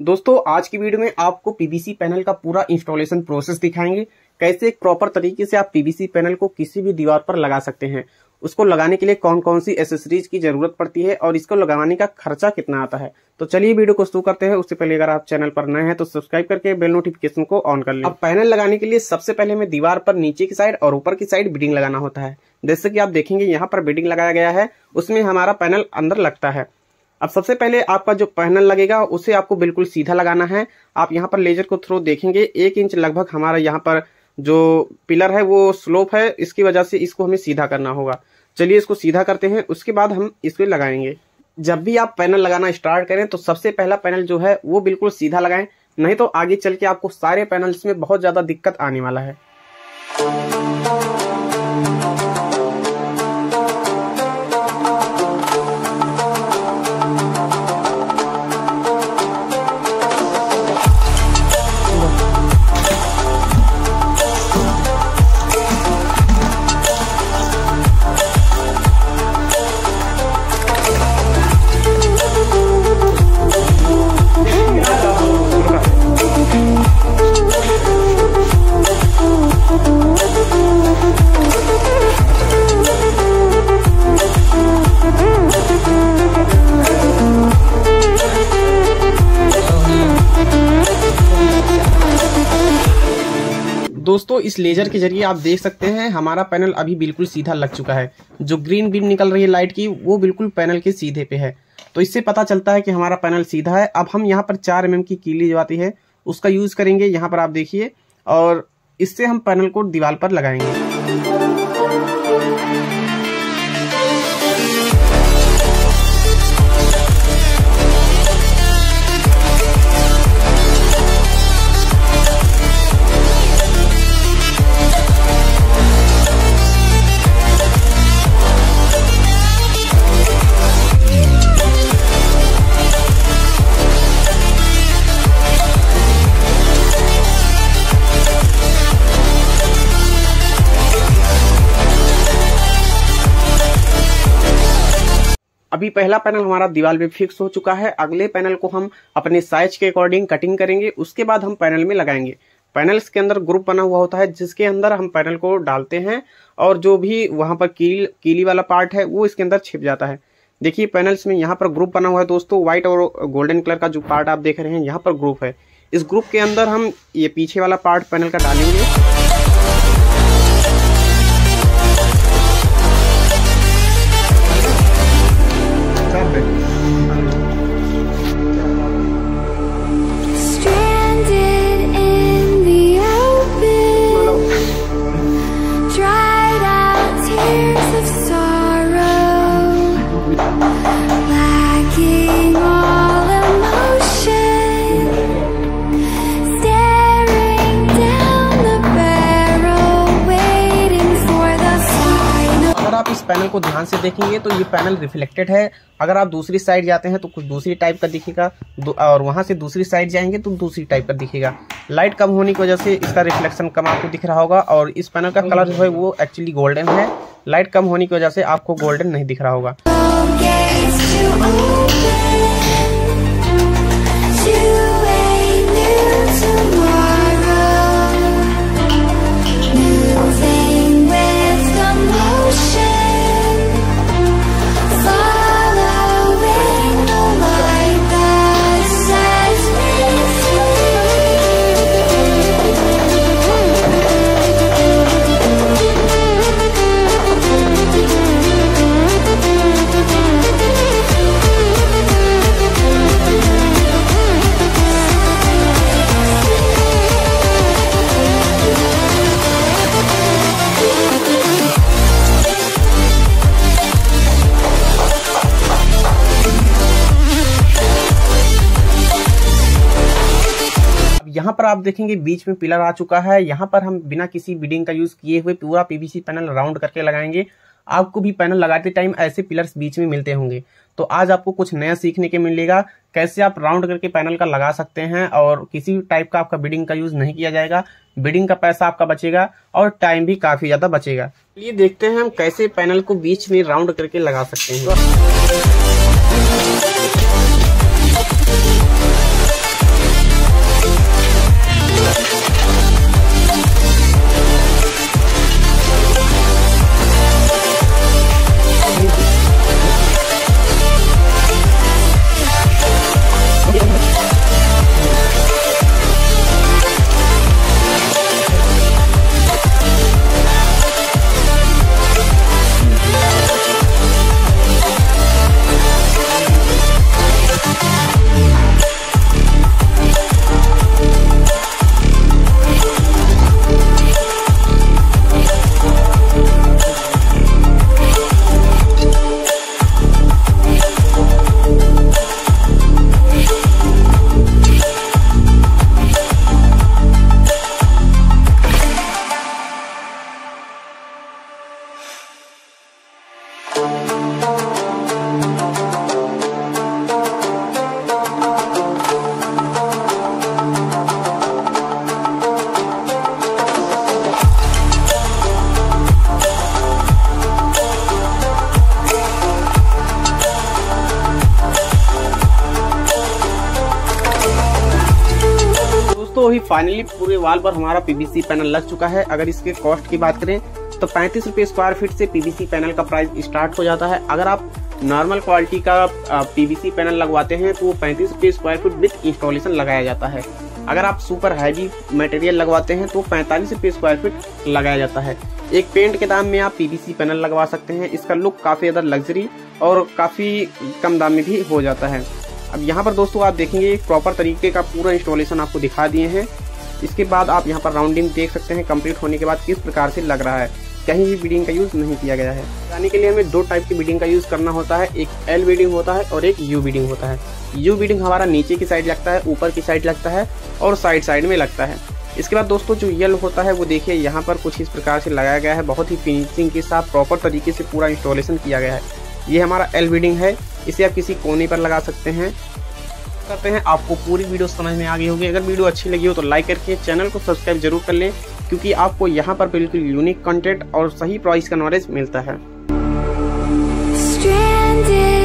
दोस्तों, आज की वीडियो में आपको पीवीसी पैनल का पूरा इंस्टॉलेशन प्रोसेस दिखाएँगे। कैसे एक प्रॉपर तरीके से आप पीवीसी पैनल को किसी भी दीवार पर लगा सकते हैं। उसको लगाने के लिए कौन कौन सी एसेसरीज की ज़रूरत पड़ती है और इसको लगाने का खर्चा कितना आता है। तो चलिए वीडियो को शुरू करते हैं। उससे पहले अगर आप चैनल पर नए हैं तो सब्सक्राइब करके बेल नोटिफिकेशन को ऑन कर लें। अब पैनल लगाने के लिए सबसे पहले हमें दीवार पर नीचे की साइड और ऊपर की साइड बिडिंग लगाना होता है। जैसे कि आप देखेंगे, यहाँ पर बिडिंग लगाया गया है। उसमें हमारा पैनल अंदर लगता है। अब सबसे पहले आपका जो पैनल लगेगा, उसे आपको बिल्कुल सीधा लगाना है। आप यहाँ पर लेजर को थ्रो देखेंगे, एक इंच लगभग हमारा यहाँ पर जो पिलर है, वो स्लोप है, इसकी वजह से इसको हमें सीधा करना होगा। चलिए इसको सीधा करते हैं, उसके बाद हम इसको लगाएँगे। जब भी आप पैनल लगाना स्टार्ट करें तो सबसे पहला पैनल जो है, वो बिल्कुल सीधा लगाएँ, नहीं तो आगे चल के आपको सारे पैनल्स में बहुत ज़्यादा दिक्कत आने वाला है। दोस्तों, इस लेजर के ज़रिए आप देख सकते हैं, हमारा पैनल अभी बिल्कुल सीधा लग चुका है। जो ग्रीन बीम निकल रही है लाइट की, वो बिल्कुल पैनल के सीधे पे है। तो इससे पता चलता है कि हमारा पैनल सीधा है। अब हम यहाँ पर चार एम की कीली जो आती है, उसका यूज़ करेंगे। यहाँ पर आप देखिए, और इससे हम पैनल को दीवार पर लगाएँगे। अभी पहला पैनल हमारा दीवार पे फिक्स हो चुका है। अगले पैनल को हम अपने साइज़ के अकॉर्डिंग कटिंग करेंगे, उसके बाद हम पैनल में लगाएँगे। पैनल्स के अंदर ग्रुप बना हुआ होता है, जिसके अंदर हम पैनल को डालते हैं, और जो भी वहाँ पर कील, कीली वाला पार्ट है, वो इसके अंदर छिप जाता है। देखिए, पैनल्स में यहाँ पर ग्रुप बना हुआ है दोस्तों, व्हाइट और गोल्डन कलर का जो पार्ट आप देख रहे हैं, यहाँ पर ग्रुप है। इस ग्रुप के अंदर हम ये पीछे वाला पार्ट पैनल का डालेंगे। Amén. पैनल को ध्यान से देखेंगे तो ये पैनल रिफ्लेक्टेड है। अगर आप दूसरी साइड जाते हैं तो कुछ दूसरी टाइप का दिखेगा और वहाँ से दूसरी साइड जाएँगे तो दूसरी टाइप का दिखेगा। लाइट कम होने की वजह से इसका रिफ्लेक्शन कम आपको दिख रहा होगा, और इस पैनल का कलर जो है वो एक्चुअली गोल्डन है। लाइट कम होने की वजह से आपको गोल्डन नहीं दिख रहा होगा। यहाँ पर आप देखेंगे बीच में पिलर आ चुका है। यहाँ पर हम बिना किसी बिडिंग का यूज़ किए हुए पूरा पीवीसी पैनल राउंड करके लगाएँगे। आपको भी पैनल लगाते टाइम ऐसे पिलर्स बीच में मिलते होंगे। तो आज आपको कुछ नया सीखने के मिलेगा। कैसे आप राउंड करके पैनल का लगा सकते हैं और किसी टाइप का आपका बिडिंग का यूज़ नहीं किया जाएगा। बिडिंग का पैसा आपका बचेगा और टाइम भी काफ़ी ज़्यादा बचेगा। ये देखते हैं हम कैसे पैनल को बीच में राउंड करके लगा सकते हैं। दोस्तों, अभी फाइनली पूरे वाल पर हमारा पीवीसी पैनल लग चुका है। अगर इसके कॉस्ट की बात करें तो पैंतीस रुपए स्क्वायर फीट से पीवीसी पैनल का प्राइस स्टार्ट हो जाता है। अगर आप नॉर्मल क्वालिटी का पीवीसी पैनल लगवाते हैं तो वो पैंतीस रुपए स्क्वायर फीट विथ इंस्टॉलेशन लगाया जाता है। अगर आप सुपर हैवी मटेरियल लगवाते हैं तो पैंतालीस रुपए स्क्वायर फीट लगाया जाता है। एक पेंट के दाम में आप पीवीसी पैनल लगवा सकते हैं। इसका लुक काफ़ी ज़्यादा लग्जरी और काफ़ी कम दाम में भी हो जाता है। अब यहाँ पर दोस्तों आप देखेंगे एक प्रॉपर तरीके का पूरा इंस्टॉलेशन आपको दिखा दिए हैं। इसके बाद आप यहाँ पर राउंडिंग देख सकते हैं कंप्लीट होने के बाद किस प्रकार से लग रहा है। कहीं भी बीडिंग का यूज़ नहीं किया गया है। यानी के लिए हमें दो टाइप की बीडिंग का यूज़ करना होता है। एक एल बीडिंग होता है और एक यू बीडिंग होता है। यू बीडिंग हमारा नीचे की साइड लगता है, ऊपर की साइड लगता है और साइड साइड में लगता है। इसके बाद दोस्तों जो यल होता है वो देखिए, यहाँ पर कुछ इस प्रकार से लगाया गया है। बहुत ही फिनिशिंग के साथ प्रॉपर तरीके से पूरा इंस्टॉलेशन किया गया है। ये हमारा एल बीडिंग है। इसे आप किसी कोने पर लगा सकते हैं। करते हैं, आपको पूरी वीडियो समझ में आ गई होगी। अगर वीडियो अच्छी लगी हो तो लाइक करके चैनल को सब्सक्राइब ज़रूर कर लें, क्योंकि आपको यहाँ पर बिल्कुल यूनिक कंटेंट और सही प्राइस का नॉलेज मिलता है। Stranded